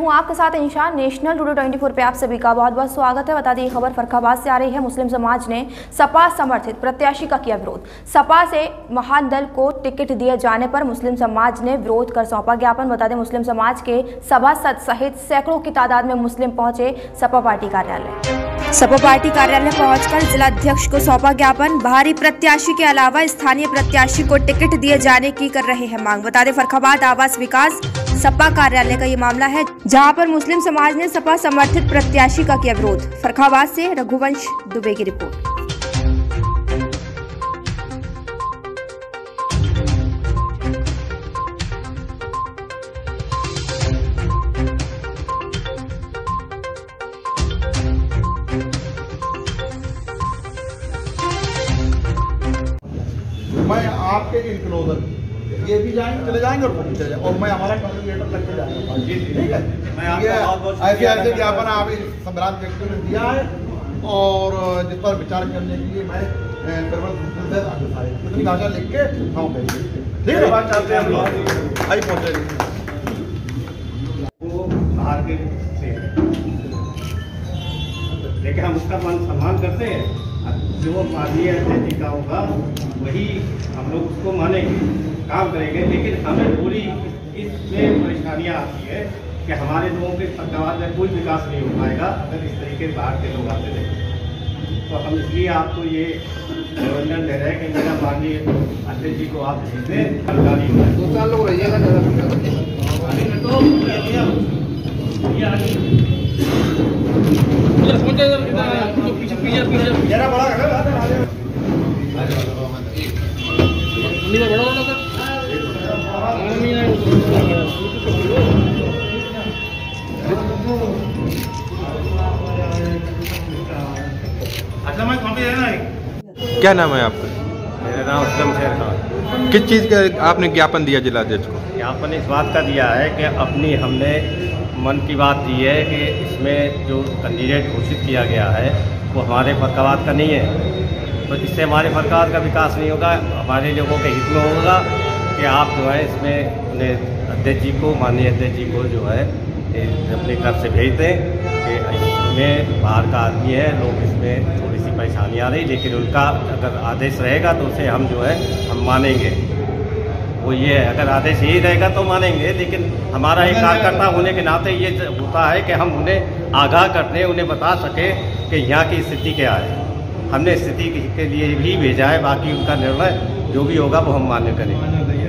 हूँ आपके साथ इंशान नेशनल टूडे 24 पे आप सभी का बहुत बहुत स्वागत है। बता दी खबर फरखाबाद से आ रही है। मुस्लिम समाज ने सपा समर्थित प्रत्याशी का किया विरोध। सपा से महान दल को टिकट दिए जाने पर मुस्लिम समाज ने विरोध कर सौंपा ज्ञापन। बता दें, मुस्लिम समाज के सभासद सहित सैकड़ों की तादाद में मुस्लिम पहुँचे सपा पार्टी कार्यालय। सपा पार्टी कार्यालय पहुंचकर जिला अध्यक्ष को सौंपा ज्ञापन। बाहरी प्रत्याशी के अलावा स्थानीय प्रत्याशी को टिकट दिए जाने की कर रहे हैं मांग। बता दें फरखाबाद आवास विकास सपा कार्यालय का ये मामला है, जहाँ पर मुस्लिम समाज ने सपा समर्थित प्रत्याशी का किया विरोध। फरखाबाद से रघुवंश दुबे की रिपोर्ट। मैं आपके इनक्लोजर ये भी जाएँगे चले जाएँगे और वो भी चले जाएँगे। और मैं हमारा कैलकुलेटर लग के जाएगा ठीक है? ऐसे ऐसे ज्ञापन आप सम्राट व्यक्ति ने दिया है और जिस पर विचार करने के लिए मैं भाषा लिख के भेजेंगे ठीक है बात चाहते हैं हम लोग। आई वो बाहर के से लेकिन हम उसका मान सम्मान करते हैं। जो माननीय अध्यक्ष का होगा वही हम लोग उसको मानेंगे काम करेंगे। लेकिन हमें पूरी इसमें परेशानियाँ आती है कि हमारे लोगों के सरकार में कोई विकास नहीं हो पाएगा अगर इस तरीके से बाहर के लोग आते रहे तो हम इसलिए आपको ये निवेदन दे रहे हैं कि मेरा माननीय अध्यक्ष जी को आप भेज दें सरकारी दो चार लोग रहिएगा जरा बड़ा रखो, अच्छा मैं कॉपी देना है। क्या नाम है आपका? शेर खान। किस चीज़ का आपने ज्ञापन दिया जिलाध्यक्ष को? ज्ञापन इस बात का दिया है कि अपनी हमने मन की बात दी है कि इसमें जो कैंडिडेट घोषित किया गया है वो हमारे फरकाबाद का नहीं है। तो इससे हमारे फरकाबाद का विकास नहीं होगा हमारे लोगों के हित में होगा कि आप जो है इसमें अपने अध्यक्ष जी को माननीय अध्यक्ष जी को जो है अपने तरफ़ से भेज दें कि इसमें बाहर का आदमी है, लोग इसमें थोड़ी सी परेशानी आ रही, लेकिन उनका अगर आदेश रहेगा तो उसे हम जो है, हम मानेंगे। वो ये है, अगर आदेश यही रहेगा तो मानेंगे, लेकिन हमारा एक कार्यकर्ता होने के नाते ये होता है कि हम उन्हें आगाह करते उन्हें बता सके कि यहाँ की स्थिति क्या है। हमने स्थिति के लिए भी भेजा है, बाकी उनका निर्णय जो भी होगा वो हम मान्य करेंगे।